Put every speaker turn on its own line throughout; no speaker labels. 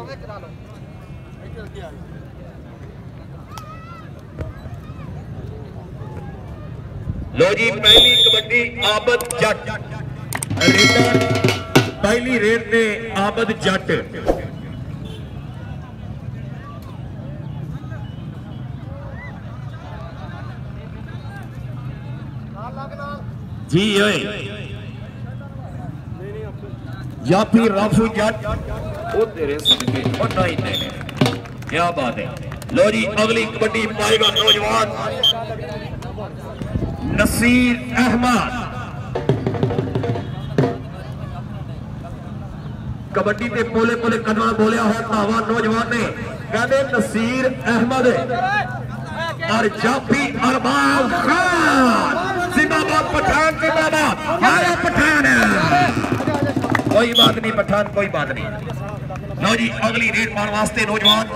लो जी, पहली कबड्डी आबद जट। पहली रेत ने आबद जट। जी या फिर राफू जट। वो तेरे देने क्या बात है। लो जी, अगली कबड्डी पाएगा नौजवान, नसीर अहमद। कबड्डी के पोले पोले कदम बोलिया है धावा नौजवान ने। कहते नसीर अहमद। और जाफी अरबाज खान। जिंदाबाद पठान जिंदाबाद। पठान। कोई बात नहीं, पठान, कोई बात नहीं। ਲਓ ਜੀ ਅਗਲੀ ਰੇਡ ਪਾਉਣ ਵਾਸਤੇ ਨੌਜਵਾਨ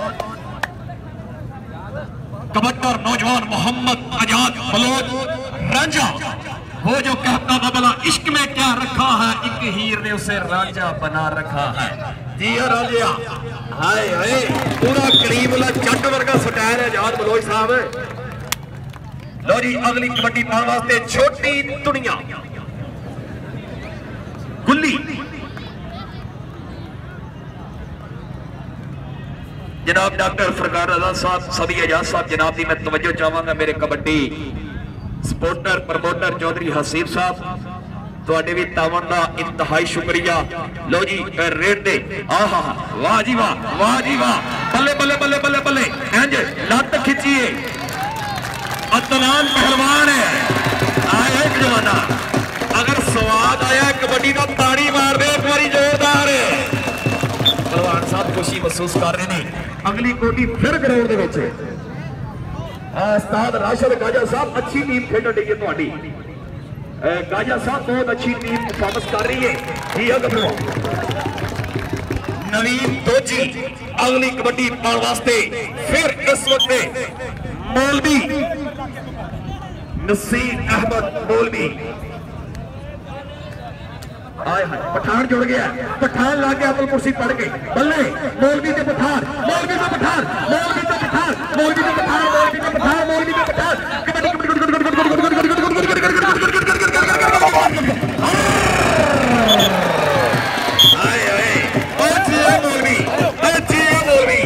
कबड्डर नौजवान मोहम्मद आजाद बलोच रांझा वो जो कहता था भला इश्क में क्या रखा है एक हीर ने उसे रांझा बना रखा है जी राजिया हाय हाय पूरा करीबला जट वर्गा सटायर है आजाद बलोच साहब लो जी अगली कबड्डी पाने वास्ते छोटी दुनिया गुल्ली जनाब डॉक्टर सरकार रजा साहब, सभी एजाज साहब, जनाब की मैं तवज्जो चाहवागा मेरे कबड्डी सपोर्टर, प्रमोटर चौधरी हसीब साहब थोड़े भी तावन का इंतहाई शुक्रिया। लो जी रेट दे। आह, वाह जी वाह वाह जी वाह। बल्ले बल्ले बल्ले बल्ले बल्ले। इंज लत खिंचिए। अतलान पहलवान है। आया जमाना। अगर स्वाद आया, कबड्डी का ताड़ी मार दे, एक बारी जोरदार है। ਮਹਿਸੂਸ ਕਰ ਰਹੇ ਨੇ। ਅਗਲੀ ਕੋਟੀ ਫਿਰ ਗਰਾਊਂਡ ਦੇ ਵਿੱਚ। ਉਸਤਾਦ ਰਾਸ਼ਦ ਗਾਜਾ ਸਾਹਿਬ, ਅੱਛੀ ਟੀਮ ਖੇਡਣ ਦੀ ਹੈ ਤੁਹਾਡੀ। ਗਾਜਾ ਸਾਹਿਬ, ਬਹੁਤ ਅੱਛੀ ਟੀਮ ਪਰਫਾਰਮੈਂਸ ਕਰ ਰਹੀ ਹੈ। ਜੀ ਅਗਮਰੋ ਨਵੀਨ ਦੋਜੀ ਅਗਲੀ ਕਬੱਡੀ ਪਾਉਣ ਵਾਸਤੇ ਫਿਰ ਇਸ ਵਕਤ ਮੌਲਵੀ ਨਸੀਰ ਅਹਿਮਦ ਮੌਲਵੀ। ਆਏ ਹਾਏ ਪਠਾਨ ਜੁੜ ਗਿਆ ਪਠਾਨ ਲਾ ਕੇ ਅਬਲ ਕੁਰਸੀ ਪੜ ਗਏ ਬੱਲੇ ਮੌਲਵੀ ਤੇ ਪਠਾਨ ਮੌਲਵੀ ਤੇ ਪਠਾਨ ਮੌਲਵੀ ਤੇ ਪਠਾਨ ਮੌਲਵੀ ਤੇ ਪਠਾਨ ਮੌਲਵੀ ਤੇ ਪਠਾਨ ਮੌਲਵੀ ਤੇ ਪਠਾਨ ਕਬੱਡੀ ਆਏ ਆਏ ਅੱਛੀ ਹੈ ਮੌਲਵੀ ਅੱਛੀ ਹੈ ਮੌਲਵੀ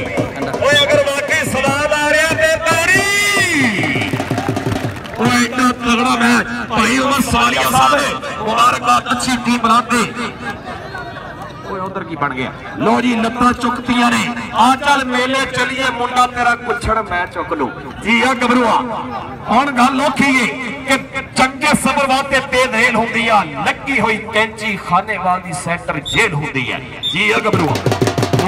ਓਏ ਅਗਰ ਵਾਕਈ ਸਵਾਦ ਆ ਰਿਹਾ ਤੇ ਤਾੜੀ ਓਏ ਇੰਨਾ ਤਗੜਾ ਮੈਚ ਭਾਈ ਉਮਰ ਸਾਲੀਆ ਸਾਹਿਬ ਮੁਬਾਰਕਬਾਦ ਅੱਛੀ ਓਏ, ਉਧਰ ਕੀ ਬਣ ਗਿਆ? ਲੋ ਜੀ, ਲੱਤਾਂ ਚੁੱਕਤੀਆਂ ਨੇ। ਆ ਚੱਲ ਮੇਲੇ ਚਲੀਏ, ਮੁੰਡਾ ਤੇਰਾ ਕੁੱਛੜ ਮੈਂ ਚੁੱਕ ਲੂ। ਜੀ, ਆ ਗਬਰੂਆ। ਹੁਣ ਗੱਲ ਔਖੀ ਏ ਕਿ ਚੰਗੇ ਸਬਰ ਵਾਸਤੇ ਤੇਜ਼ ਰੇਲ ਹੁੰਦੀ ਆ, ਲੱਗੀ ਹੋਈ ਕੈਂਚੀ ਖਾਨੇਵਾਲ ਦੀ ਸੈਂਟਰ ਜੇਲ੍ਹ ਹੁੰਦੀ ਆ। ਜੀ, ਆ ਗਬਰੂਆ।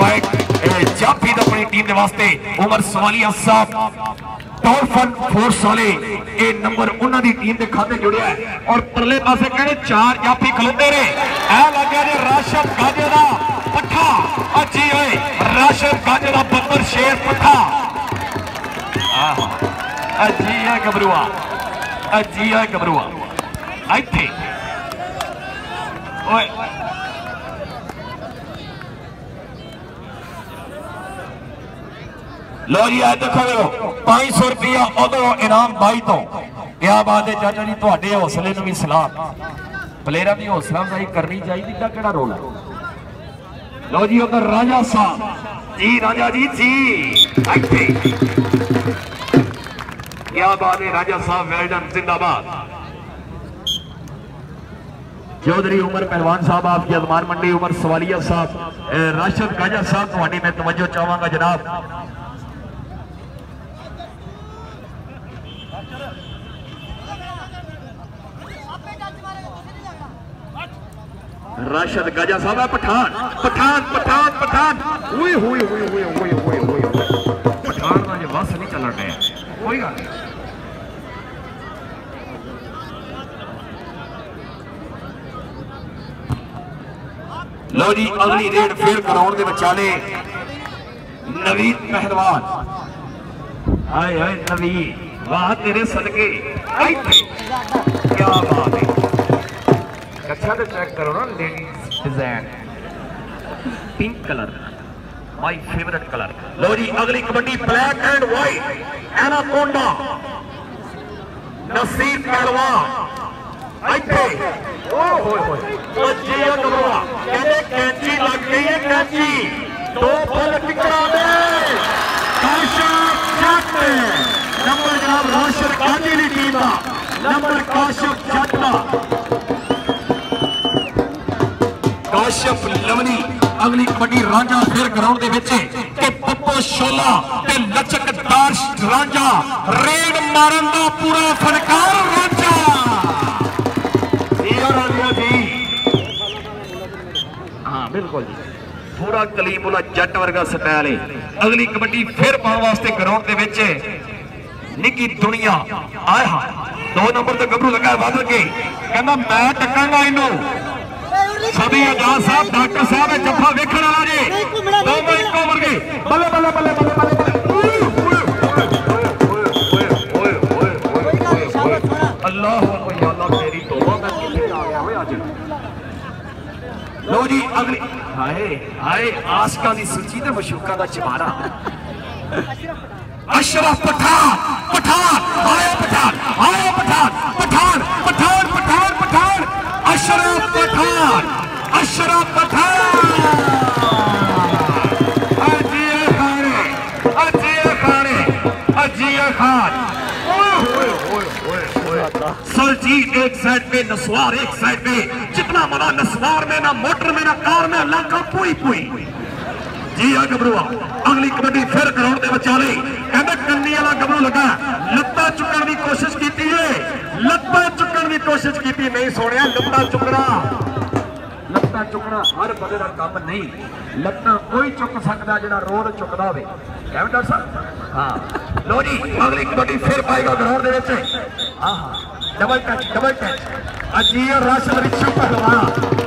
ਓਏ, ਇਹ ਦਾ ਆਪਣੀ ਟੀਮ ਦੇ ਵਾਸਤੇ ਉਮਰ ਸਵਾਲੀਆ ਸਾਹਿਬ। ਟੌਰਫਨ ਫੋਰਸ ਵਾਲੇ, ਇਹ ਨੰਬਰ ਉਹਨਾਂ ਦੀ ਟੀਮ ਦੇ ਖਾਤੇ ਜੁੜਿਆ ਹੈ। ਔਰ ਪਰਲੇ ਪਾਸੇ ਕਹਿੰਦੇ ਚਾਰ ਜਾਫੀ ਖਲੋਤੇ ਨੇ? ਇਹ ਲੱਗਿਆ ਜੇ ਰਾਸ਼ਦ ਗਾਜੇ ਦਾ ਪੱਠਾ। ਅੱਛੀ ਓਏ, ਰਾਸ਼ਦ ਗਾਜੇ ਦਾ ਬੱਬਰ ਸ਼ੇਰ ਪੱਠਾ। ਆਹਾ ਅੱਜੀ ਆ ਗਬਰੂਆ ਅੱਜੀ ਆ ਗਬਰੂਆ ਇੱਥੇ। ਓਏ लो जी आज देखो खड़ो पाँच सौ रुपया उदो इनाम बाई तो। क्या बात है, चाचा जी थोड़े हौसले में भी सलाह प्लेयर की हौसला अफजाई करनी चाहिए क्या कि रोल है? लो जी, उधर राजा साहब। जी, राजा जी जी। क्या बात है, राजा साहब वेल्डन जिंदाबाद। चौधरी उमर पहलवान साहब, आपकी अजमान मंडी उमर सवालिया साहब राशद काजा साहब थोड़ी मैं तवज्जो चाहवागा, जनाब। राशद गाजा साहब है, पठान पठान पठान पठान। हुए हुए हुए हुए हुए हुए हुए पठान का जो बस नहीं चला गया। कोई गल नहीं। लो जी, अगली रेड फिर ग्राउंड के बचाले नवीद पहलवान। हाय हाय, नवीन। वाह, तेरे सदके। क्या बात है। ਹੈ ਅੱਛਾ ਤੇ ਚੈੱਕ ਕਰੋ ਨਾ ladies design pink colour my favourite colour ਲੋ ਜੀ ਅਗਲੀ kabaddi black and white anaconda Naseer ਪਹਿਲਵਾਨ ਇੱਥੇ ਓਏ ਹੋਏ ਹੋਏ ਉਹ ਜੀ ਅਗਵਾ ਕਹਿੰਦੇ ਕੈਂਚੀ ਲੱਗ ਗਈ ਹੈ ਕੈਂਚੀ ਦੋ ਫੁੱਲ ਟਿਕਰਾ ਦੇ ਕਾਸ਼ਾ ਜੱਟ ਨੰਬਰ ਜਨਾਬ ਰਾਸ਼ਰ ਕਾਜੀ ਦੀ ਟੀਮ ਦਾ ਨੰਬਰ ਕਾਸ਼ਫ ਜੱਟ ਦਾ ਕਾਸ਼ਫ ਲਵਨੀ ਅਗਲੀ ਕਬੱਡੀ ਰਾਂਝਾ ਫਿਰ ਗਰਾਊਂਡ ਦੇ ਵਿੱਚ ਕਿ ਪੱਪੋ ਸ਼ੋਲਾ ਤੇ ਲਚਕਦਾਰ ਰਾਂਝਾ ਰੇਡ ਮਾਰਨ ਦਾ ਪੂਰਾ ਫਨਕਾਰ ਰਾਂਝਾ। ਇਹ ਰਾਂਝਾ ਜੀ। ਹਾਂ ਬਿਲਕੁਲ ਜੀ। ਪੂਰਾ ਕਲੀਮੁਲਾ ਜੱਟ ਵਰਗਾ ਸਟਾਈਲ ਹੈ। ਅਗਲੀ ਕਬੱਡੀ ਫਿਰ ਪਾਉਣ ਵਾਸਤੇ ਗਰਾਊਂਡ ਦੇ ਵਿੱਚ ਨਿੱਕੀ ਦੁਨੀਆ ਆਏ ਹਾਂ ਦੋ ਨੰਬਰ ਤੇ ਗੱਭਰੂ ਲੱਗਾ ਵੱਧ ਕੇ। ਕਹਿੰਦਾ ਮੈਂ ਟੱਕਾਂਗਾ ਇਹਨੂੰ। ਸਭੀ ਆਜ਼ਾਦ ਸਾਹਿਬ ਡਾਕਟਰ ਸਾਹਿਬ ਇਹ ਜੱਫਾ ਵੇਖਣ ਵਾਲਾ ਜੀ ਦੋਵੇਂ ਇੱਕੋ ਵਰਗੇ ਬੱਲੇ ਬੱਲੇ ਬੱਲੇ ਬੱਲੇ ਬੱਲੇ ਅੱਲਾਹ ਅੱਲਾਹ ਯਾ ਅੱਲਾਹ ਤੇਰੀ ਤੋਬਾ ਮੈਂ ਕਿੱਥੇ ਆ ਗਿਆ ਓਏ ਅੱਜ ਲੋ ਜੀ ਅਗਲੀ ਹਾਏ ਹਾਏ ਆਸ਼ਕਾਂ ਦੀ ਸੂਚੀ ਤੇ ਮਸ਼ੂਕਾਂ ਦਾ ਚਮਾਰਾ ਅਸ਼ਰਫ ਪਠਾਨ ਪਠਾਨ ਆਇਆ ਪਠਾਨ ਆਇਆ ਪਠਾਨ ਪਠਾਨ ਪਠਾਨ ਪਠਾਨ ਪਠਾਨ ਅਸ਼ਰਫ ਪਠਾਨ अशरफ पठान। अजिया खान अजिया खान अजिया खान सलजीत एक साइड में, नस्वार एक साइड में, जितना मना नस्वार में, ना मोटर में, ना कार में, लाखा पुई पुई। जी हाँ, आ। गबरुआ अगली कबड्डी फिर ग्राउंड के बचाले कहते कन्नी वाला गबरू लगा। लत्ता चुकन की कोशिश की है। लत्ता चुकन की कोशिश की नहीं सोने लत्ता चुकना ਲੱਤਾਂ ਚੁੱਕਣਾ ਹਰ ਬੰਦੇ ਦਾ ਕੰਮ ਨਹੀਂ ਲੱਤਾਂ ਕੋਈ ਚੁੱਕ ਸਕਦਾ ਜਿਹੜਾ ਰੋਜ਼ ਚੁੱਕਦਾ ਹੋਵੇ ਕਿਵੇਂ ਡਾਕਟਰ ਸਾਹਿਬ ਹਾਂ ਲੋ ਜੀ ਅਗਲੀ ਕਬੱਡੀ ਫਿਰ ਪਾਏਗਾ ਗਰਾਊਂਡ ਦੇ ਵਿੱਚ ਆਹਾ double touch double touch ਅਜੀਰ Rashid ਰਿਸ਼ਵ ਪਹਿਲਵਾਨ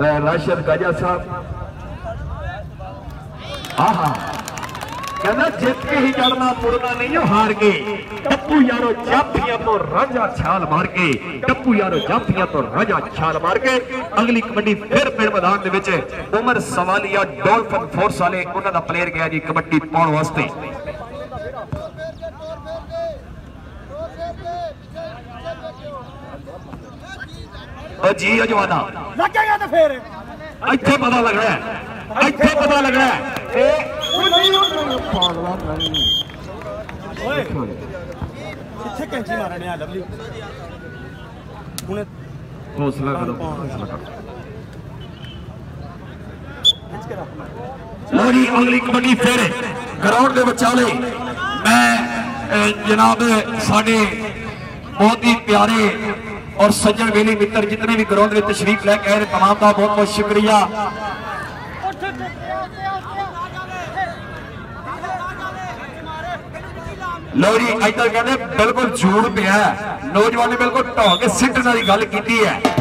ਰਾਸ਼ਦ ਗਾਜਾ ਸਾਹਿਬ। ਆਹਾ। ਕਹਿੰਦਾ ਜਿੱਤ ਕੇ ਹੀ ਚੜਨਾ ਮੁੜਨਾ ਨਹੀਂ, ਉਹ ਹਾਰ ਗਏ। ਟੱਪੂ ਯਾਰੋ ਜਾਫੀਆਂ ਤੋਂ ਰਾਜਾ ਛਾਲ ਮਾਰ ਕੇ, ਟੱਪੂ ਯਾਰੋ ਜਾਫੀਆਂ ਤੋਂ ਰਾਜਾ ਛਾਲ ਮਾਰ ਕੇ, ਅਗਲੀ ਕਬੱਡੀ ਫਿਰ ਪਿੰਡ ਮੈਦਾਨ ਦੇ ਵਿੱਚ ਉਮਰ ਸਵਾਲੀਆ ਡੋਲਫਨ ਫੋਰਸ ਵਾਲੇ, ਉਹਨਾਂ ਦਾ ਪਲੇਅਰ ਗਿਆ ਜੀ ਕਬੱਡੀ ਪਾਉਣ ਵਾਸਤੇ। ਉਹ ਜੀ ਅਜਵਾਨਾ
ਲੱਗੇਗਾ ਤੇ ਫੇਰ।
ਇੱਥੇ ਪਤਾ ਲੱਗਣਾ ਇੱਥੇ ਪਤਾ ਲੱਗਣਾ
ਓਏ। ਕਿੱਥੇ ਕੈਂਚੀ ਮਾਰਨੇ ਆ ਲਵਲੀ? ਹੁਣ
ਹੌਸਲਾ ਕਰੋ। ਹੌਸਲਾ ਕਰੋ
ਖਿੱਚ ਕੇ ਰੱਖ ਮੈਂ
ਲੋ। ਜੀ ਅਗਲੀ ਕਬੱਡੀ ਫਿਰ ਗਰਾਊਂਡ ਦੇ ਵਿਚਾਲੇ ਮੈਂ ਜਨਾਬ ਸਾਡੇ ਬਹੁਤ ਹੀ ਪਿਆਰੇ और सज्जन वेली मित्र, जितने भी ग्राउंड में तशरीफ़ लैके आए तमाम का बहुत बहुत शुक्रिया। लोरी अज तक तो कहते बिल्कुल जूड़ पे है। नौजवान ने बिल्कुल ढो के सिटन की गल की है।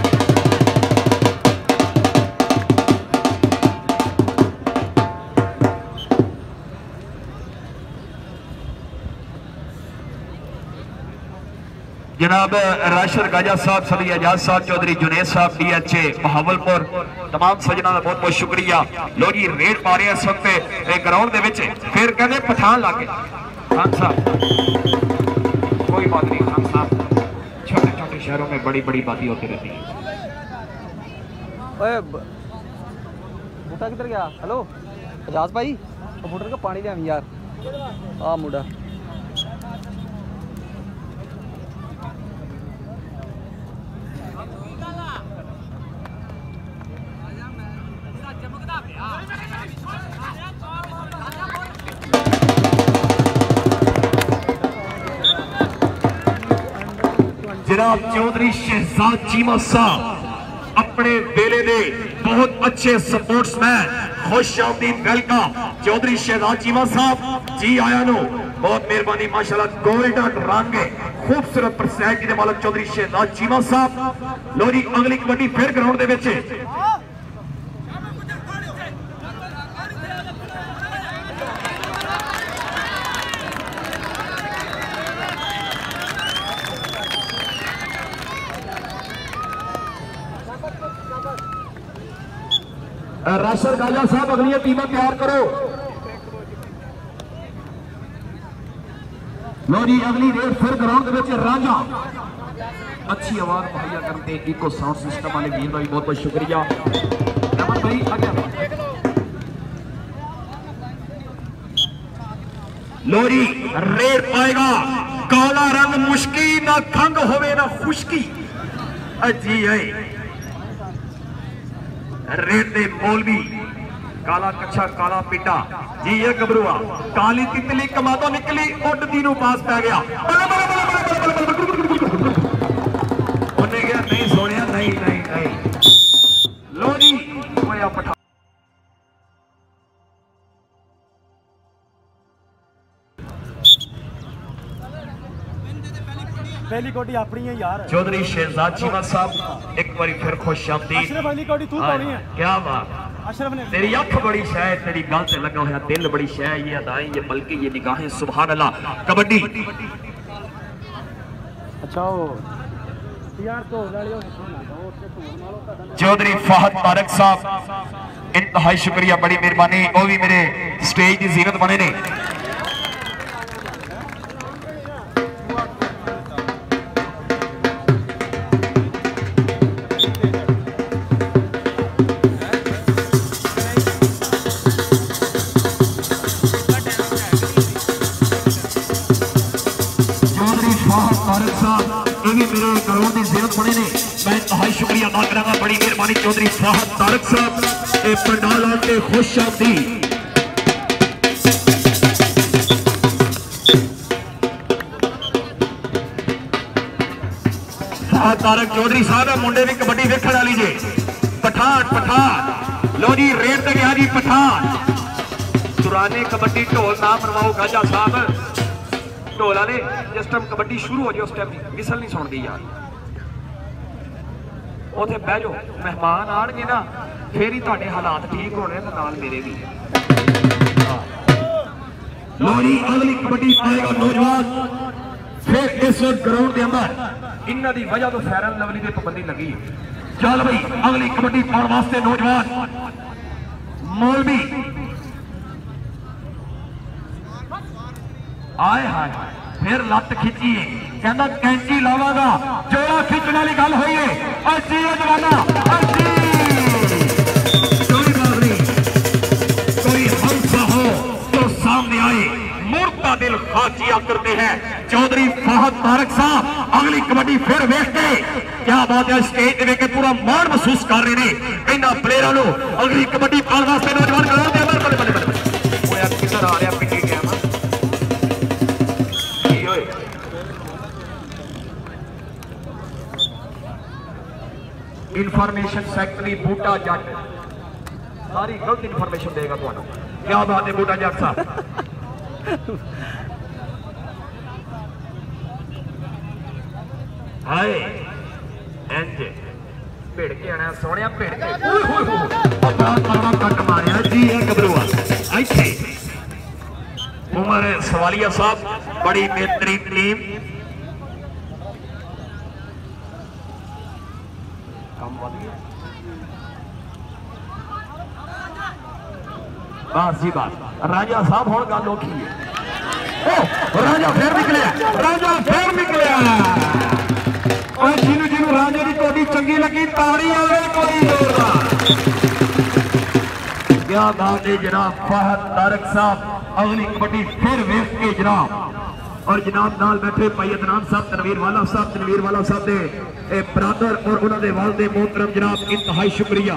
जनाब राशिद गाजा साहब, सभी आज़ाद साहब, चौधरी जुनेद साहब डी एच ए महावलपुर तमाम सजना का बहुत बहुत शुक्रिया। लो जी, रेड पा रहे इस वक्त ग्राउंड फिर कहते पठान ला के खान साहब, कोई बात नहीं, खान साहब छोटे छोटे शहरों में बड़ी बड़ी बातें होती रहती है।
किधर गया? हेलो? एजाज भाई बूटर का पानी लिया यार। आ, मुड़ा।
जनाब चौधरी शहजाद चीमा साहब, अपने बेले दे बहुत अच्छे स्पोर्ट्समैन खुश आमदीन वेलकम चौधरी शहजाद चीमा साहब, जी आया नो। बहुत मेहरबानी, माशाल्लाह गोल्डन रंग खूबसूरत प्रसाद जी के मालक चौधरी शहजाद चीमा साहब। लो जी, अगली कबड्डी फिर ग्राउंड के राशर गाजा साहब अगली टीमें तैयार करो। लो जी, अगली रेड फिर ग्राउंड राजा। अच्छी आवाज़ मुहैया करते इको साउंड सिस्टम वाले वीर भाई, बहुत बहुत शुक्रिया। रमन भाई, आगे। लोरी रेर पाएगा। काला रंग मुश्किल, ना खंग होवे, ना खुशकी। अजी है ਰੇਤੇ ਮੌਲਵੀ ਕਾਲਾ ਕੱਛਾ ਕਾਲਾ ਪੀਟਾ ਜੀ ਇਹ ਗਬਰੂਆ ਕਾਲੀ ਤਿਤਲੀ ਕਮਾਤੋਂ ਨਿਕਲੀ ਉੱਡਦੀ ਨੂੰ ਪਾਸ ਪੈ ਗਿਆ ਬੱਲੇ ਬੱਲੇ ਬੱਲੇ ਬੱਲੇ ਬੱਲੇ ਉਹਨੇ ਕਿਹਾ ਨਹੀਂ ਸੋਹਣਿਆ ਨਹੀਂ ਨਹੀਂ ਨਹੀਂ पहली कोटी
अपनी है यार। चौधरी शहजाद
चीमा साहब हाँ। एक बार फिर खुश आमदी अशरफ
अली कोटी तू पानी है? हाँ,
क्या बात।
अशरफ ने
तेरी अख बड़ी शायद तेरी गल से लगा हुआ दिल बड़ी शायद ये अदाएँ ये बल्कि ये निगाहें सुभान अल्लाह कबड्डी।
अच्छा वो तो तो तो
चौधरी फहद तारक साहब इंतहाई शुक्रिया बड़ी मेहरबानी वो भी मेरे स्टेज की जीनत बने ने। वानी चौधरी साहब तारक साहब ये पंडाल आते खुश आती साहब तारक चौधरी साहब है मुंडे भी कबड्डी देखने आ लीजिए पठान पठान। लो जी रेट तक गया जी पठान। पुराने कबड्डी ढोल ना मरवाओ गाजा साहब। ढोल आने जिस टाइम कबड्डी शुरू हो जाए, उस टाइम मिसल नहीं सुन दी यार। ਉਥੇ ਬਹਿ ਜਾਓ। ਮਹਿਮਾਨ ਆਣਗੇ ਨਾ ਫੇਰ ਹੀ ਤੁਹਾਡੇ ਹਾਲਾਤ ਠੀਕ ਹੋਣੇ ਤੇ ਨਾਲ ਮੇਰੇ ਵੀ। ਲੋ ਜੀ ਅਗਲੀ ਕਬੱਡੀ ਪਾਏਗਾ ਨੌਜਵਾਨ। ਫਿਰ ਇਸ ਗਰਾਊਂਡ ਦੇ ਅੰਦਰ ਇਹਨਾਂ ਦੀ ਵਜ੍ਹਾ ਤੋਂ ਫੈਰਨ ਲਵਲੀ ਤੇ ਪਾਬੰਦੀ ਲੱਗੀ। ਚੱਲ ਬਈ ਅਗਲੀ ਕਬੱਡੀ ਪਾਉਣ ਵਾਸਤੇ ਨੌਜਵਾਨ। ਮੌਲਵੀ। ਆਏ ਹਾਏ। फिर लत ਖਿੱਚੀਏ ਕਹਿੰਦਾ ਕੈਂਚੀ चौधरी फाहद तारक साहब, अगली कबड्डी फिर वेखते क्या बात है, स्टेज देख पूरा माण महसूस कर रहे इन्होंने अगली कबड्डी नौजवान करा आ रहा इनफॉर्मेशन फैक्ट्री बूटा जट सारी गलत इनफॉर्मेशन देगा तो क्या बात है बूटा जट साहब हाय एंड ਭਿੜ ਕੇ ਆਣਾ ਸੋਹਣਿਆ ਭਿੜ ਕੇ ਓਏ ਹੋਏ ਹੋਏ ਬੜਾ ਕਰਵਾ ਕੱਟ ਮਾਰਿਆ ਜੀ ਇਹ ਗਬਰੂਆ ਇੱਥੇ ਉਮਰ ਸਵਾਲੀਆ ਸਾਹਿਬ ਬੜੀ ਬਿਹਤਰੀਨ ਟੀਮ बस जी बस राजा साहब हम गल औखी है। राजा फिर निकले। राजा फिर निकलिया जिन्हू जिन्हू राजे की तोड़ी चंकी लगी ताड़ी आवे कोई क्या बात है जनाब? फहद तारक साहब। अगली कबड्डी फिर वेख के जनाब। और जनाब नाल बैठे भाई अदनाम साहब, तनवीर वाला साहब, तनवीर वाला साहब के बरादर और उन्होंने वालदे मोहतरम जनाब, इंतहाई शुक्रिया।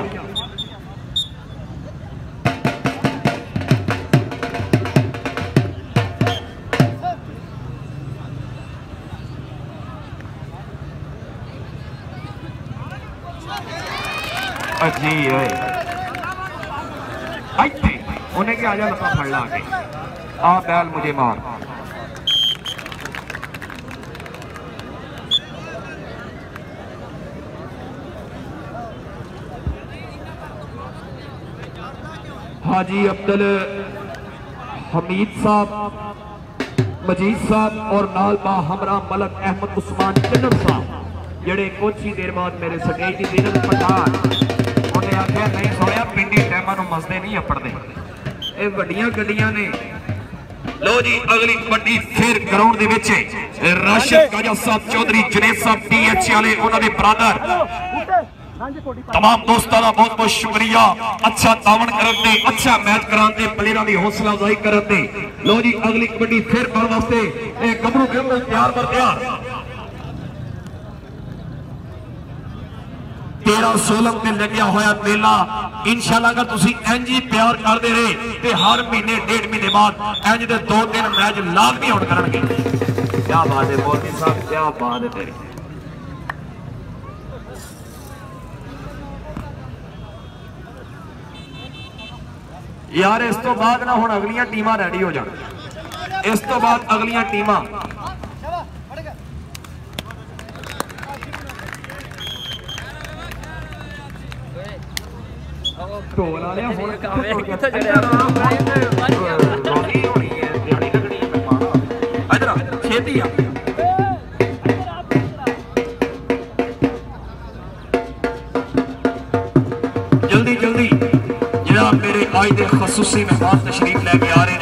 जी ओए उन्हें क्या आ जाए फड़ ला के। आ बैल मुझे मार। हाजी अब्दुल हमीद साहब, मजीद साहब और नाल बा हमरा मलक अहमद उस्मान चन्नब साहब, जड़े कुछ ही देर बाद मेरे सगे सगेजी दिन पठान ਆਖਿਆ ਨਹੀਂ ਸੁਣਿਆ ਪਿੰਡੀ ਟੈਮਾਂ ਨੂੰ ਮਸਦੇ ਨਹੀਂ ਅਪੜਦੇ ਇਹ ਵੱਡੀਆਂ ਗੱਡੀਆਂ ਨੇ ਲੋ ਜੀ ਅਗਲੀ ਕਬੱਡੀ ਫੇਰ ਗਰਾਊਂਡ ਦੇ ਵਿੱਚ ਰਾਸ਼ਦ ਕਾਜਾ ਸਾਹਿਬ ਚੌਧਰੀ ਜੁਨੇਦ ਸਾਹਿਬ ਟੀਐਚ ਵਾਲੇ ਉਹਨਾਂ ਦੇ ਬ੍ਰਦਰ तमाम दोस्तों का बहुत बहुत शुक्रिया अच्छा तावन करते अच्छा मैच कराते प्लेयर की हौसला अफजाई करते लो जी अगली कबड्डी फिर पाने वास्ते गबरू गबरू प्यार पर प्यार तेरह सोलम से लग्या होया मेला। इंशाला अगर तुम इंज ही प्यार करते रहे तो हर महीने, डेढ़ महीने बाद इंज के दो दिन मैच लाभी आउट कर यार, इस तो बाद ना हम अगलिया टीम रेडी हो जाए इस तो बाद अगलिया टीम ਢੋਲ ਵਾਲਿਆ ਹੁਣ
ਕਿੱਥੇ ਚੜਿਆ
ਰੋਣੀ ਹੋਣੀ ਹੈ ਦਿਹਾੜੀ ਲੱਗਣੀ ਹੈ ਮਹਿਮਾਨ ਇਧਰ ਆ ਛੇਤੀ ਆ ਜਲਦੀ ਜਲਦੀ ਜਿਹੜਾ ਮੇਰੇ ਅੱਜ ਦੇ ਖਸੂਸੀ ਮਹਿਮਾਨ ਤਸ਼ਰੀਫ ਲੈ ਕੇ ਆ ਰਹੇ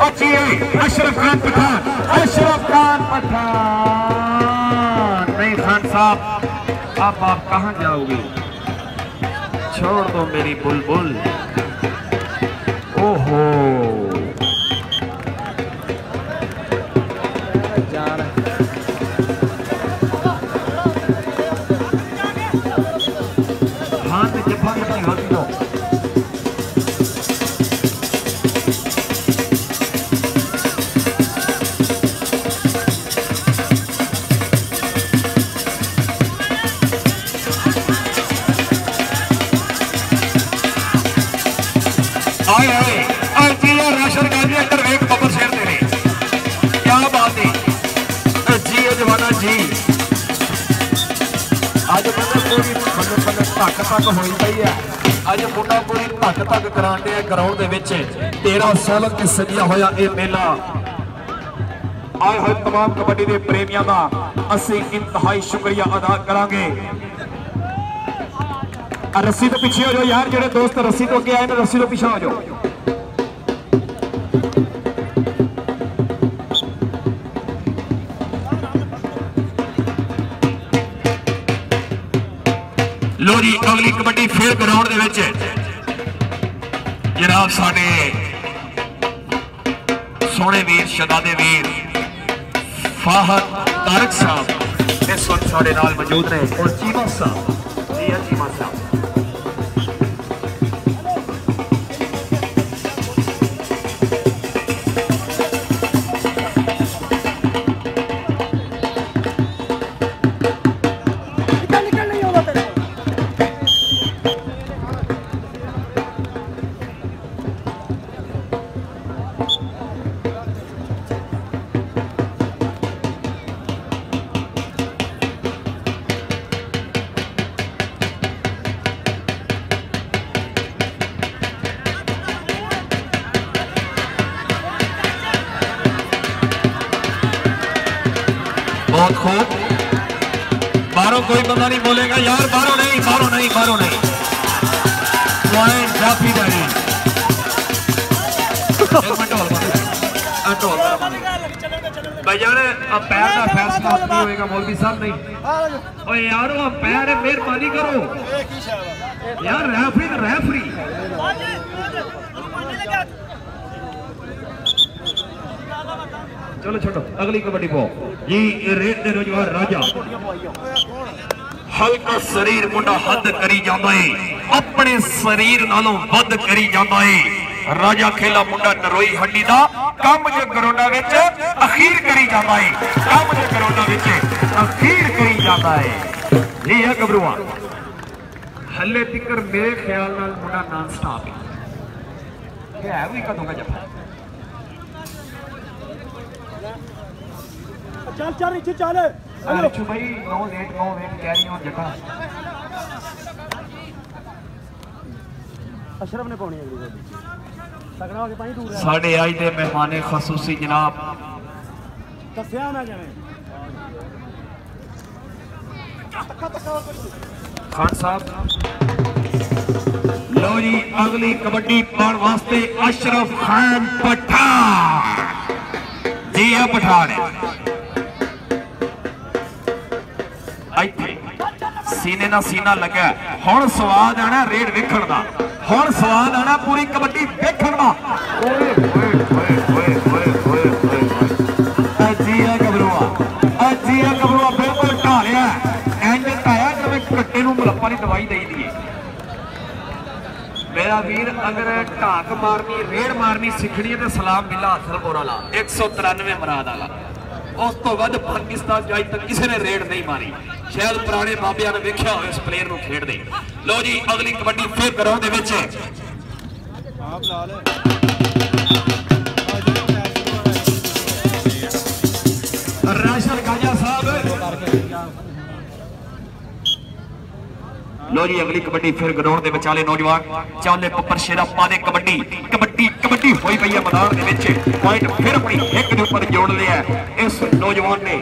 दी अशरफ खान पठान। अशरफ खान पठान। नहीं, खान साहब, अब आप कहा जाओगे? छोड़ दो मेरी बुलबुल। ओहो। ओ जवाना जी ਅੱਜ ਬੰਦੇ ਪੂਰੀ ਬੰਦੇ ਬੰਦੇ ਧੱਕ ਧੱਕ ਹੋਈ ਪਈ ਹੈ ਅੱਜ ਮੁੰਡਾ ਪੂਰੀ ਧੱਕ ਧੱਕ ਕਰਾਉਣ ਡਿਆ ਗਰਾਊਂਡ ਦੇ ਵਿੱਚ 13 16 ਤੇ ਸਜਿਆ ਹੋਇਆ ਇਹ ਮੇਲਾ ਆਏ ਹੋਏ तमाम ਕਬੱਡੀ ਦੇ ਪ੍ਰੇਮੀਆਂ ਦਾ ਅਸੀਂ ਇੰਤਹਾਈ ਸ਼ੁਕਰੀਆ ਅਦਾ ਕਰਾਂਗੇ ਆ ਰੱਸੀ ਤੋਂ ਪਿੱਛੇ ਹੋ ਜਾਓ ਯਾਰ ਜਿਹੜੇ ਦੋਸਤ ਰੱਸੀ ਤੋਂ ਅੱਗੇ ਆਏ ਨੇ ਰੱਸੀ ਤੋਂ ਪਿੱਛੇ ਹੋ ਜਾਓ ਲੋ ਜੀ, ਅਗਲੀ ਕਬੱਡੀ ਫੇਰ ਗਰਾਊਂਡ ਦੇ ਵਿੱਚ। ਜਨਾਬ ਸਾਡੇ ਸੋਹਣੇ ਵੀਰ ਸ਼ਦਾਦੇ ਵੀਰ, ਫਾਹਦ ਤਾਰਕ ਸਾਹਿਬ ਇਸ ਵਕਤ ਸਾਡੇ ਨਾਲ ਮੌਜੂਦ ਨੇ। ਔਰ ਚੀਮਾ ਸਾਹਿਬ। ਜੀ ਹਾਂ, ਚੀਮਾ ਸਾਹਿਬ। नहीं बोलेगा, यार मारो नहीं मारो नहीं मारो नहीं। जाफी दाड़ी भाईजान का फैसला नहीं होएगा मौलवी साहब नहीं। मेहरबानी करो। यार रेफरी रेफरी तो चलो छोटो, अगली कबड्डी पाओ जी रेत रोज़गार राजा। ਹਲਕਾ ਸਰੀਰ ਮੁੰਡਾ ਹੱਦ ਕਰੀ ਜਾਂਦਾ ਏ। ਆਪਣੇ ਸਰੀਰ ਨਾਲੋਂ ਵੱਧ ਕਰੀ ਜਾਂਦਾ ਏ। ਰਾਜਾ ਖੇਲਾ ਮੁੰਡਾ ਨਰੋਈ ਹੱਡੀ ਦਾ ਕੰਮ ਜੇ ਗਰਾਊਂਡਾਂ ਵਿੱਚ ਅਖੀਰ ਕਰੀ ਜਾਂਦਾ ਏ। ਕੰਮ ਜੇ ਗਰਾਊਂਡਾਂ ਵਿੱਚ ਅਖੀਰ ਕਰੀ ਜਾਂਦਾ ਏ। ਇਹ ਹੈ ਗਬਰੂਆ ਹੱਲੇ ਤਿੱਕਰ ਮੇਰੇ ਖਿਆਲ ਨਾਲ ਮੁੰਡਾ ਨਾਨ ਸਟਾਪ ਹੈ ਹੈ ਵੀ ਕਦੋਂ ਦਾ ਜੱਫਾ?
ਚੱਲ ਚੱਲ, ਇੱਥੇ ਚੱਲ।
ਅਰਚੂ ਭਾਈ no late no wait carry on ਜੱਟਾ।
ਅਸ਼ਰਫ ਨੇ ਪਾਉਣੀ ਅਗਲੀ ਵਾਰ ਤਗੜਾ ਹੋ ਕੇ ਪਾਣੀ ਦੂਰ
ਸਾਡੇ ਅੱਜ ਦੇ ਮਹਿਮਾਨੇ ਖਸੂਸੀ ਜਨਾਬ।
ਦੱਸਿਆ ਨਾ ਜਾਵੇਂ
ਖਾਨ ਸਾਹਿਬ। ਲੋ ਜੀ ਅਗਲੀ ਕਬੱਡੀ ਪਾਉਣ ਵਾਸਤੇ ਅਸ਼ਰਫ ਖਾਨ ਪਠਾਨ। ਜੀ ਆ ਪਠਾਨ। ਇੱਥੇ ਸੀਨੇ ਨਾਲ ਸੀਨਾ ਲੱਗਾ ਹੁਣ ਸਵਾਦ ਆਣਾ ਰੇਡ ਵੇਖਣ ਦਾ। ਹੁਣ ਸਵਾਦ ਆਣਾ ਪੂਰੀ ਕਬੱਡੀ ਵੇਖਣ ਦਾ। ਓਏ ਓਏ ਓਏ ਓਏ ਓਏ ਓਏ ਅਜੀ ਆ ਗਬਰੂਆ ਅਜੀ ਗਬਰੂਆ ਬਿਲਕੁਲ ਢਾਲਿਆ ਇੰਜ ਢਾਇਆ ਜਿਵੇਂ ਕੱਟੇ ਨੂੰ ਮਲੱਪਾ ਦੀ ਦਵਾਈ ਦੇਈ ਦੀ ਏ ਮੇਰਾ ਵੀਰ ਅਗਰ ਢਾਕ ਮਾਰਨੀ, ਰੇਡ ਮਾਰਨੀ ਸਿੱਖਣੀ ਹੈ ਤੇ ਸਲਾਮ ਬਿੱਲਾ ਹਸਨ ਬੋਰਾ ਲਾ 193 ਮਰਾਦ ਵਾਲਾ। ਉਸ ਤੋਂ ਵੱਧ ਪਾਕਿਸਤਾਨ ਚ ਅੱਜ ਤੱਕ ਕਿਸੇ ਨੇ ਰੇਡ ਨਹੀਂ ਮਾਰੀ। ਸ਼ਾਇਦ ਪੁਰਾਣੇ ਬਾਬਿਆਂ ਨੇ ਵੇਖਿਆ ਹੋਵੇ ਇਸ ਪਲੇਅਰ ਨੂੰ ਖੇਡਦੇ ਲੋ ਜੀ ਅਗਲੀ ਕਬੱਡੀ ਫੇਰ ਗਰਾਊਂਡ ਦੇ ਵਿੱਚ
ਆਪ ਲਾ ਲੈ
ਰਾਸ਼ਦ ਗਾਜਾ ਸਾਹਿਬ ਲੋ ਜੀ ਅਗਲੀ ਕਬੱਡੀ ਫਿਰ ਗਰਾਊਂਡ ਦੇ ਵਿਚਾਲੇ ਨੌਜਵਾਨ ਚਾਲੇ ਪੱਪਰ ਸ਼ੇਰਾ ਪਾ ਦੇ ਕਬੱਡੀ ਕਬੱਡੀ ਕਬੱਡੀ ਹੋਈ ਪਈ ਹੈ ਮੈਦਾਨ ਦੇ ਵਿੱਚ ਪੁਆਇੰਟ ਫਿਰ ਆਪਣੀ ਹਿੱਕ ਦੇ ਉੱਪਰ ਜੋੜ ਲਿਆ ਇਸ ਨੌਜਵਾਨ ਨੇ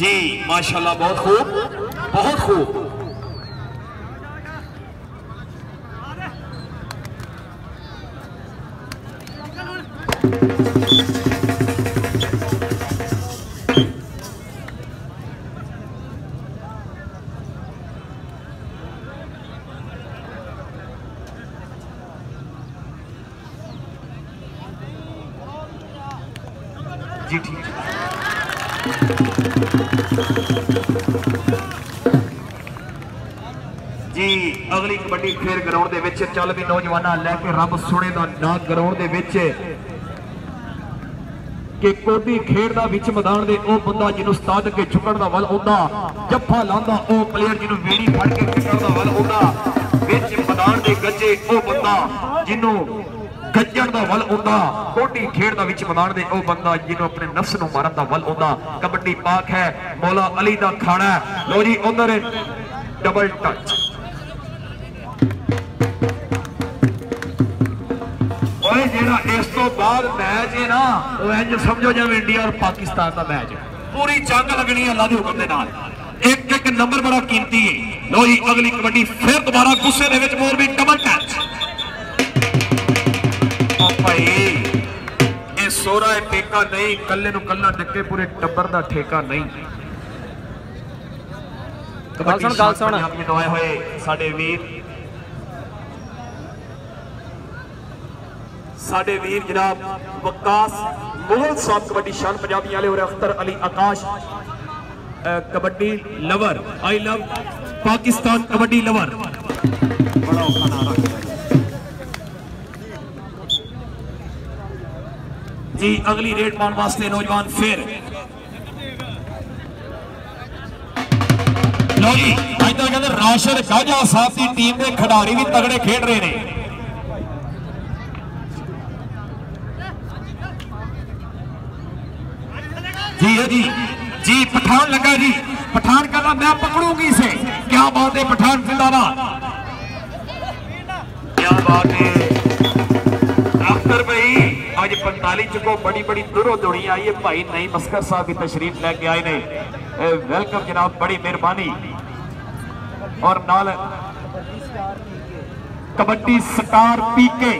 जी माशाल्लाह बहुत खूब बहुत खूब। ਜੀ, ਅਗਲੀ ਕਬੱਡੀ ਫੇਰ ਗਰਾਊਂਡ ਦੇ ਵਿੱਚ ਚੱਲ ਵੀ ਨੌਜਵਾਨਾਂ ਲੈ ਕੇ ਰੱਬ ਸੁਣੇ ਦਾ ਨਾਂ ਗਰਾਊਂਡ ਦੇ ਵਿੱਚ ਕਿ ਕੋਡੀ ਖੇਡਦਾ ਵਿੱਚ ਮੈਦਾਨ ਦੇ ਉਹ ਬੰਦਾ ਜਿਹਨੂੰ ਉਸਤਾਦ ਕੇ ਝੁਕਣ ਦਾ ਵੱਲ ਆਉਂਦਾ, ਜੱਫਾ ਲਾਉਂਦਾ, ਉਹ ਪਲੇਅਰ ਜਿਹਨੂੰ ਵੇੜੀ ਫੜ ਕੇ ਖੇਡਣ ਦਾ ਵੱਲ ਆਉਂਦਾ। ਵਿੱਚ ਮੈਦਾਨ ਦੇ ਗੱਜੇ ਉਹ ਬੰਦਾ ਜਿਹਨੂੰ ਗੱਜਣ ਦਾ ਵੱਲ ਆਉਂਦਾ ਕੋਡੀ ਖੇਡਦਾ ਵਿੱਚ ਮੈਦਾਨ ਦੇ ਉਹ ਬੰਦਾ ਜਿਹਨੂੰ ਆਪਣੇ ਨਫਸ ਨੂੰ ਮਾਰਨ ਦਾ ਵੱਲ ਆਉਂਦਾ। ਕਬੱਡੀ ਪਾਕ ਹੈ, ਮੌਲਾ ਅਲੀ ਦਾ ਖਾਣਾ ਹੈ। ਜੀ, ਉਧਰ ਡਬਲ ਟੱਚ ਓਏ, ਜਿਹੜਾ ਇਸ ਤੋਂ ਬਾਅਦ ਮੈਚ ਹੈ ਨਾ, ਉਹ ਇੰਜ ਸਮਝੋ ਜਿਵੇਂ ਇੰਡੀਆ ਔਰ ਪਾਕਿਸਤਾਨ ਦਾ ਮੈਚ ਹੈ। ਪੂਰੀ ਜੰਗ ਲੱਗਣੀ ਹੈ ਅੱਲਾ ਦੇ ਹੁਕਮ ਦੇ ਨਾਲ। ਇੱਕ ਇੱਕ ਨੰਬਰ ਬੜਾ ਕੀਮਤੀ ਹੈ। ਲੋ ਜੀ, ਅਗਲੀ ਕਬੱਡੀ ਫਿਰ ਦੁਬਾਰਾ ਗੁੱਸੇ ਦੇ ਵਿੱਚ, ਮੋਰ ਵੀ ਡਬਲ ਟੱਚ ਓ ਭਾਈ ਇਹ ਸੋਰਾ ਇਹ ਟੇਕਾ ਨਹੀਂ ਕੱਲੇ ਨੂੰ ਕੱਲਾ ਡੱਕੇ ਪੂਰੇ ਟੱਬਰ ਦਾ ਠੇਕਾ ਨਹੀਂ
ਗੱਲ ਸੁਣ, ਗੱਲ ਸੁਣ।
ਪੰਜਾਬੀ ਤੋਂ ਆਏ ਹੋਏ ਸਾਡੇ ਵੀਰ ਸਾਡੇ ਵੀਰ ਜਨਾਬ ਵਕਾਸ ਮੁਗਲ ਸਾਹਿਬ ਕਬੱਡੀ ਸ਼ਾਨ ਪੰਜਾਬੀ ਵਾਲੇ ਔਰ ਅਖਤਰ ਅਲੀ ਆਕਾਸ਼ ਅ, kabaddi lover I love Pakistan kabaddi lover ਬੜਾ ਔਖਾ ਜੀ ਅਗਲੀ ਰੇਡ ਪਾਉਣ ਵਾਸਤੇ ਨੌਜਵਾਨ ਫਿਰ ਲੋ ਜੀ ਅੱਜ ਤਾਂ ਕਹਿੰਦੇ ਰਾਸ਼ਦ ਗਾਜਾ ਸਾਹਿਬ ਦੀ ਟੀਮ ਦੇ ਖਿਡਾਰੀ ਵੀ ਤਗੜੇ ਖੇਡ ਰਹੇ ਨੇ जी है जी जी पठान लगा जी पठान कहना मैं पकड़ूंगी इसे क्या बात है पठान जिंदाबाद क्या बात है अख्तर भाई अज पंताली चुको बड़ी बड़ी दूरों दुड़ी आई है। भाई नई मस्कर साहब की तशरीफ़ लैके आए ने। वेलकम जनाब, बड़ी मेहरबानी। और नाल कबड्डी स्टार पीके।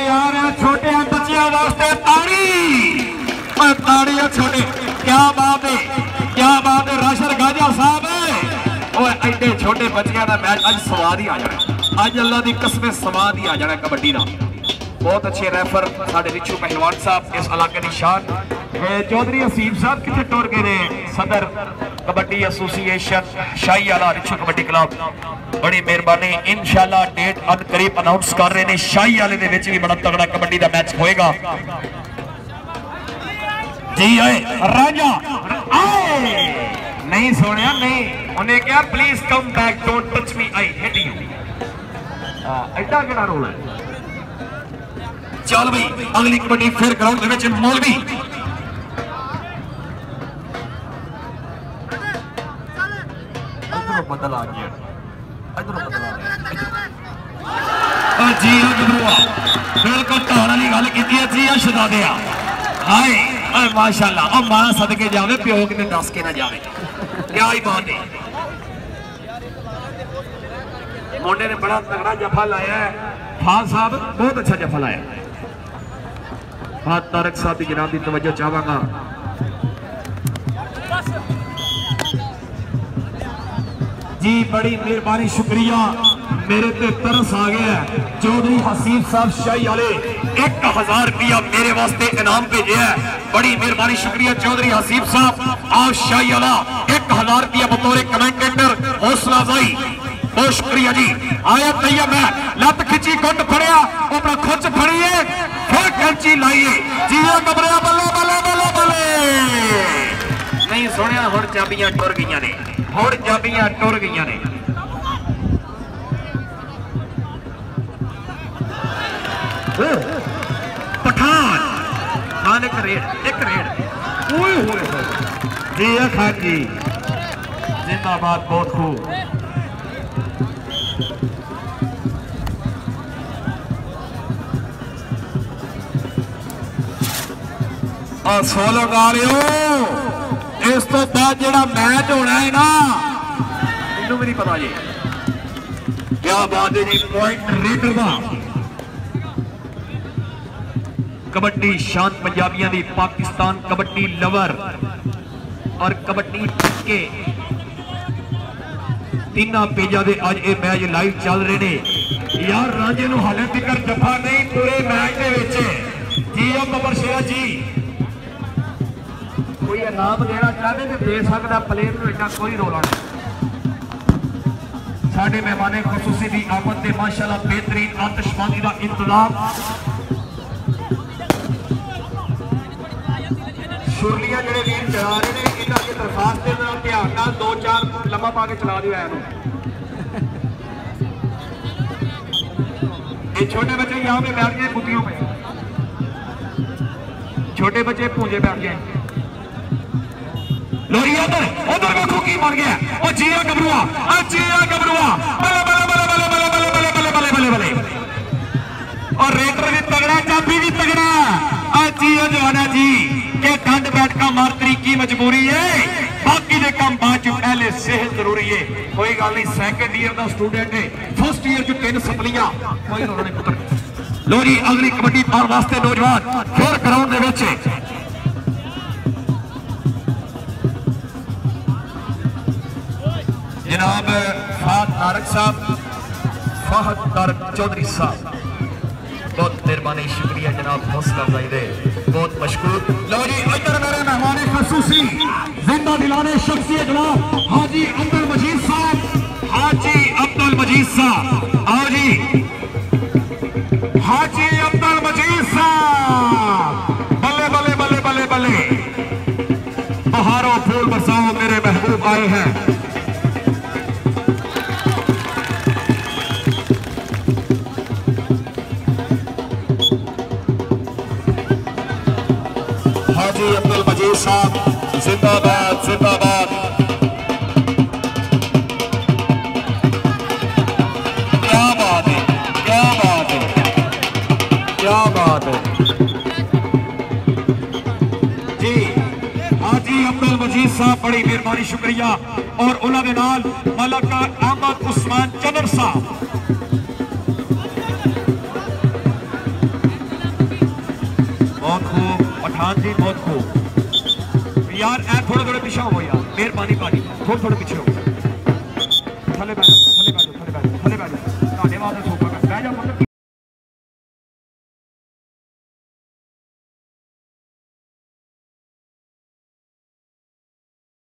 यार छोटे बच्चों वास्ते ताड़ी। ताड़ी छोटे। क्या बात है? क्या बात है? राशर गाजा साहब है। ਉਹ ਐਡੇ ਛੋਟੇ ਬੱਚਿਆਂ ਦਾ ਮੈਚ ਅੱਜ ਸਵਾਦ ਹੀ ਆ ਜਾਣਾ ਅੱਜ ਅੱਲਾ ਦੀ ਕਸਮੇ ਸਵਾਦ ਹੀ ਆ ਜਾਣਾ ਕਬੱਡੀ बहुत अच्छे रैफर साढ़े रिचू पहलवान साहब इस इलाके की शान। चौधरी असीम साहब कितने टुर गए ने? सदर कबड्डी एसोसीएशन, शाही आला रिचू कबड्डी क्लब। बड़ी मेहरबानी। इन शाला डेट अन करीब अनाउंस कर रहे हैं शाही आले भी बड़ा तगड़ा कबड्डी का मैच होएगा। जी आए। राजा, आए। नहीं सोने नहीं। उन्हें क्या please come back don't touch me I hate you एडा केड़ा रोल है? चल भाई अगली कबड्डी फिर ग्राउंड दे विच मौलवी। बदल आ गया। इधर बदल आ गया। हाँ जी गबरूआ बिल्कुल ढाल की गल की जी शदादिया हाय माशाल्लाह। और माँ सदके जावे प्यो कि दस के ना जावे। क्या ही बात है। मोडे ने बड़ा तगड़ा जफा लाया है। खान साहब, बहुत अच्छा जफा लाया हाँ। तारक साहब की जनाब की तवज्जो चाहवागा। जी, बड़ी मेहरबानी, शुक्रिया। मेरे पे तरस आ गया है। चौधरी हसीब साहब शाही वाले एक हज़ार रुपया मेरे वास्ते इनाम भेजे है। बड़ी मेहरबानी, शुक्रिया चौधरी हसीब साहब। आप शाही वाला एक हज़ार रुपया बतौर कमेंटेटर हौसला अफजाई। 1000 ਰੁਪਇਆ ਬਤੌਰੇ ਕਮੈਂਟੇਟਰ ਹੌਸਲਾ ਅਫਜ਼ਾਈ ਬਹੁਤ ਸ਼ੁਕਰੀਆ ਜੀ ਆਇਆ ਤਈਆ ਮੈਂ ਲੱਤ ਖਿੱਚੀ ਗੁੱਟ ਫੜਿਆ ਆਪਣਾ ਖੁੱਚ ਫੜੀਏ ਫਿਰ ਕੈਂਚੀ ਲਾਈਏ ਜੀਆ ਕਬਰਿਆ ਬੱਲੇ ਬੱਲੇ ਬੱਲੇ ਬੱਲੇ ਨਹੀਂ ਸੁਣਿਆ ਹੁਣ ਚਾਬੀਆਂ ਟੁਰ ਗਈਆਂ ਨੇ ਹੁਣ ਚਾਬੀਆਂ ਟੁਰ ਗਈਆਂ ਨੇ ਓ, ਪਠਾਨ ਖਾਨ ਇੱਕ ਰੇਡ ਇੱਕ ਰੇਡ ਓਏ ਹੋਏ ਹੋਏ ਜੀ ਆ ਖਾਨ ਜੀ ਜਿੰਦਾਬਾਦ ਬਹੁਤ ਖੂਬ ਆ ਸੋ ਲਗਾ ਲਿਓ ਇਸ ਤੋਂ ਬਾਅਦ ਜਿਹੜਾ ਮੈਚ ਹੋਣਾ ਹੈ ਨਾ ਮੈਨੂੰ ਵੀ ਨਹੀਂ ਪਤਾ ਜੀ। ਕੀ ਬਾਤ ਹੈ ਜੀ ਪੁਆਇੰਟ ਰੀਡਰ ਦਾ। ਕਬੱਡੀ ਸ਼ਾਨ ਪੰਜਾਬੀਆਂ ਦੀ ਪਾਕਿਸਤਾਨ ਕਬੱਡੀ ਲਵਰ ਔਰ ਕਬੱਡੀ ਕੇ ਤਿੰਨਾਂ ਪੇਜਾਂ ਦੇ ਅੱਜ ਇਹ ਮੈਚ ਲਾਈਵ ਚੱਲ ਰਹੇ ਨੇ। ਯਾਰ ਰਾਜੇ ਨੂੰ ਹਾਲੇ ਤੱਕ ਜਫਾ ਨਹੀਂ ਪੂਰੇ ਮੈਚ ਦੇ ਵਿੱਚ। ਜੀ ਆ ਬੱਬਰ ਸ਼ੇਰਾ ਜੀ ਕੋਈ ਇਨਾਮ ਦੇਣਾ ਚਾਹਦੇ ਤੇ ਦੇ ਸਕਦਾ ਪਲੇਅਰ ਨੂੰ ਐਡਾ ਕੋਈ ਰੋਲਾ ਨਹੀਂ ਸਾਡੇ ਮਹਿਮਾਨੇ ਖਸੂਸੀ ਦੀ ਆਮਦ ਤੇ ਮਾਸ਼ਾਅੱਲਾ ਬਿਹਤਰੀਨ ਆਤਿਸ਼ਬਾਜ਼ੀ ਦਾ ਇੰਤਜ਼ਾਮ ਸ਼ੁਰਲੀਆਂ ਜਿਹੜੇ ਵੀਰ ਚਲਾ ਰਹੇ ਨੇ ਇਹਨਾਂ ਦੀ ਦਰਖਾਸਤ ਦੇ ਨਾਲ ਧਿਆਨ ਨਾਲ ਦੋ ਚਾਰ ਲੰਮਾ ਪਾ ਕੇ ਚਲਾ ਦਿਓ ਐਨੂੰ ਇਹ ਛੋਟੇ ਬੱਚੇ यहाँ पे बैठ गए कुतियों पे छोटे बच्चे पूंजे बैठ गए लोरी उधर उधर देखो की मर गया ओ जिया गबरुआ ओ जिया गबरुआ बले बले बले बले बले बले बले बले बले बले बले और रेटर भी तगड़ा चाबी भी तगड़ा ओ जिया जवाना जी के ठंड बैठ का मार तरीकी मजबूरी है बाकी दे काम बाद जो पहले सेहत ज़रूरी है कोई गल नहीं सेकंड ईयर दा स्टूडेंट है फ़र्स्ट ईयर जो तीन सप्लियाँ कोई उन्होंने पुत्र लो जी अगली कबड्डी पार वास्ते नौजवान फिर ग्राउंड दे विच जनाब फाद तारक साहब, फाहद तारक चौधरी साहब। बहुत मेहरबानी, शुक्रिया जनाब हौसला अफजाई दे बहुत मशकूर। लो जी इधर मेरे मेहमान खसूसी, ज़िंदा दिलाने शख्सियत जनाब, हाजी अब्दुल मजीद साहब। हाजी अब्दुल मजीद साहब। आओ जी। हाजी अब्दुल मजीद साहब। बल्ले बल्ले बल्ले बल्ले बल्ले। बहारों फूल बरसाओ, मेरे महबूब आए हैं। क्या बात है क्या बात है क्या बात है जी हाजी अब्दुल मजीद साहब बड़ी मेहरबानी, शुक्रिया।